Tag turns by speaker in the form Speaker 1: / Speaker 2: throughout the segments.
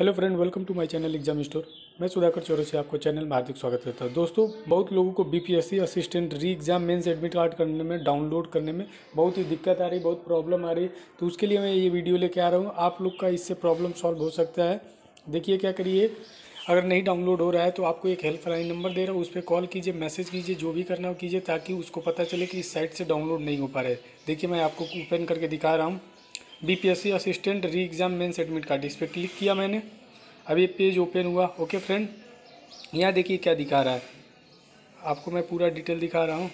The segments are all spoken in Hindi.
Speaker 1: Hello friend welcome to my channel exam store मैं सुधाकर चौरसी आपको चैनल में हार्दिक स्वागत करता हूँ। दोस्तों, बहुत लोगों को BPSC assistant re exam mains admit card करने में डाउनलोड करने में बहुत ही दिक्कत आ रही बहुत प्रॉब्लम आ रही तो उसके लिए मैं ये वीडियो लेके आ रहा हूँ। आप लोग का इससे प्रॉब्लम सॉल्व हो सकता है। देखिए क्या करिए। अगर नहीं डाउनलोड हो रहा है तो आपको एक हेल्पलाइन नंबर दे रहा हूँ। उस पर कॉल कीजिए मैसेज कीजिए, जो भी करना हो कीजिए, ताकि उसको पता चले कि इस साइट से डाउनलोड नहीं हो पा रहा देखिए मैं आपको ओपन करके दिखा रहा हूँ। BPSC assistant re exam mains admit card इस पर क्लिक किया मैंने। अब ये पेज ओपन हुआ। ओके फ्रेंड यहाँ देखिए क्या दिखा रहा है। आपको मैं पूरा डिटेल दिखा रहा हूँ।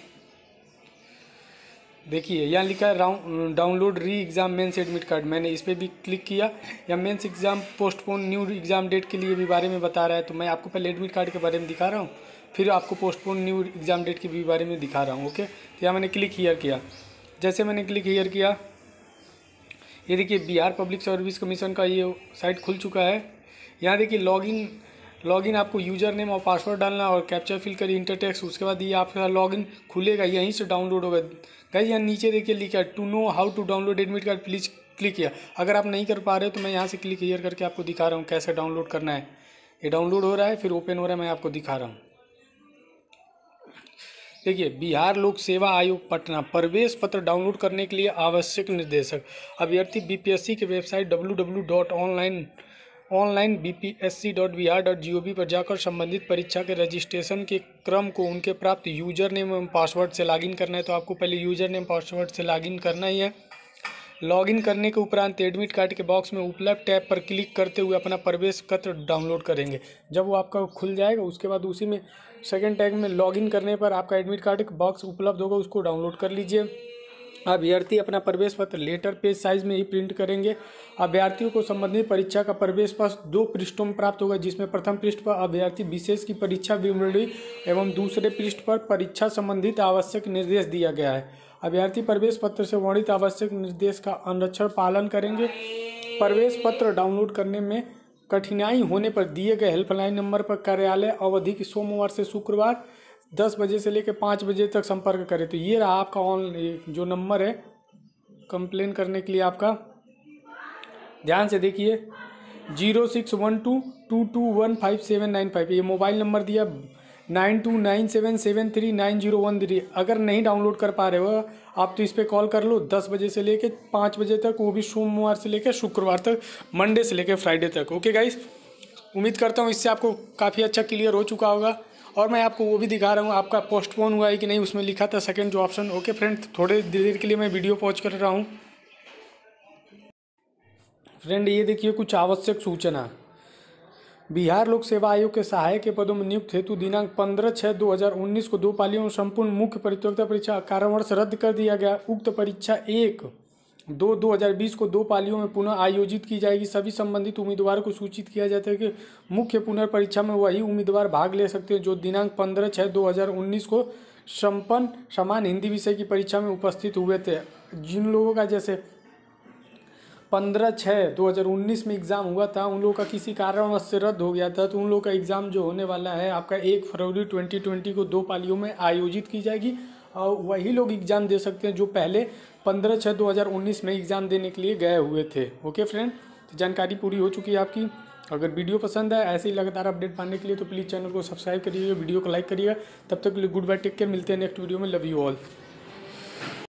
Speaker 1: देखिए, यहाँ लिखा है डाउनलोड री एग्ज़ाम मेंस एडमिट कार्ड मैंने इस पर भी क्लिक किया। या mains exam postpone new exam date के लिए भी बारे में बता रहा है। तो मैं आपको पहले एडमिट कार्ड के बारे में दिखा रहा हूँ। फिर आपको पोस्टपोन न्यू एग्ज़ाम डेट के भी बारे में दिखा रहा हूँ। ओके तो यहाँ मैंने क्लिक हीयर किया। जैसे मैंने क्लिक हियर किया ये देखिए, बिहार पब्लिक सर्विस कमीशन का ये साइट खुल चुका है। यहाँ देखिए लॉगिन लॉगिन आपको यूज़र नेम और पासवर्ड डालना और कैप्चर फिल करिए इंटर टेक्स्ट उसके बाद ये आपका लॉगिन खुलेगा, यहीं से डाउनलोड होगा। गाइज़ यहाँ नीचे देखिए लिखा है to know how to download admit card please click किया अगर आप नहीं कर पा रहे तो मैं यहाँ से क्लिक हियर करके आपको दिखा रहा हूँ कैसे डाउनलोड करना है। ये डाउनलोड हो रहा है, फिर ओपन हो रहा है, मैं आपको दिखा रहा हूँ। देखिए, बिहार लोक सेवा आयोग पटना, प्रवेश पत्र डाउनलोड करने के लिए आवश्यक निर्देशक। अभ्यर्थी बीपीएससी के website www.online online online B P S C dot Bihar dot G O V पर जाकर संबंधित परीक्षा के रजिस्ट्रेशन के क्रम को उनके प्राप्त यूज़र नेम एवं पासवर्ड से लॉगिन करना है। तो आपको पहले यूज़र नेम पासवर्ड से लॉगिन करना ही है। लॉगिन करने के उपरांत एडमिट कार्ड के बॉक्स में उपलब्ध टैब पर क्लिक करते हुए अपना प्रवेश पत्र डाउनलोड करेंगे। जब वो आपका खुल जाएगा, उसके बाद उसी में सेकेंड टैग में लॉगिन करने पर आपका एडमिट कार्ड का बॉक्स उपलब्ध होगा, उसको डाउनलोड कर लीजिए। अभ्यर्थी अपना प्रवेश पत्र लेटर पेज साइज़ में ही प्रिंट करेंगे। अभ्यर्थियों को संबंधित परीक्षा का प्रवेश पत्र दो पृष्ठों में प्राप्त होगा, जिसमें प्रथम पृष्ठ पर अभ्यर्थी विशेष की परीक्षा विवरणी एवं दूसरे पृष्ठ पर परीक्षा संबंधित आवश्यक निर्देश दिया गया है। अभ्यर्थी प्रवेश पत्र से वर्णित आवश्यक निर्देश का अनुरक्षण पालन करेंगे। प्रवेश पत्र डाउनलोड करने में कठिनाई होने पर दिए गए हेल्पलाइन नंबर पर कार्यालय अवधि की सोमवार से शुक्रवार दस बजे से लेकर पाँच बजे तक संपर्क करें। तो ये रहा आपका ऑनलाइन जो नंबर है, कंप्लेन करने के लिए आपका। ध्यान से देखिए, zero six one two two two one five seven nine five, ये मोबाइल नंबर दिया। Nine two nine seven seven three nine zero one three. अगर नहीं डाउनलोड कर पा रहे हो, आप तो इस पर कॉल कर लो। दस बजे से लेकर पाँच बजे तक, वो भी सोमवार से लेकर शुक्रवार तक, मंडे से लेकर फ्राइडे तक। Okay guys? उम्मीद करता हूँ इससे आपको काफ़ी अच्छा क्लियर हो चुका होगा। और मैं आपको वो भी दिखा रहा हूँ, आपका पोस्टपोन हुआ है कि नहीं, उसमें लिखा था सेकंड जो ऑप्शन ओके फ्रेंड थोड़े देर के लिए मैं वीडियो पॉज कर रहा हूँ। फ्रेंड ये देखिए कुछ आवश्यक सूचना। बिहार लोक सेवा आयोग के सहायक के पदों में नियुक्त हेतु दिनांक पंद्रह छः दो हज़ार उन्नीस को दो पालियों में संपूर्ण मुख्य प्रतियोगिता परीक्षा कारणवश रद्द कर दिया गया। उक्त परीक्षा एक दो दो हज़ार बीस को दो पालियों में पुनः आयोजित की जाएगी। सभी संबंधित उम्मीदवारों को सूचित किया जाता है कि मुख्य पुनर्परीक्षा में वही उम्मीदवार भाग ले सकते हैं जो दिनांक पंद्रह छः दो हज़ार उन्नीस को संपन्न समान हिंदी विषय की परीक्षा में उपस्थित हुए थे। जिन लोगों का जैसे पंद्रह छः दो हज़ार उन्नीस में एग्ज़ाम हुआ था, उन लोगों का किसी कारणवश से रद्द हो गया था तो उन लोगों का एग्ज़ाम जो होने वाला है, आपका एक फरवरी ट्वेंटी ट्वेंटी को दो पालियों में आयोजित की जाएगी। और वही लोग एग्ज़ाम दे सकते हैं जो पहले पंद्रह छः दो हज़ार उन्नीस में एग्ज़ाम देने के लिए गए हुए थे। ओके फ्रेंड तो जानकारी पूरी हो चुकी है आपकी। अगर वीडियो पसंद है ऐसे ही लगातार अपडेट पाने के लिए तो प्लीज़ चैनल को सब्सक्राइब करिएगा, वीडियो को लाइक करिएगा। तब तक के लिए गुड बाय टेक केयर मिलते हैं नेक्स्ट वीडियो में लव यू ऑल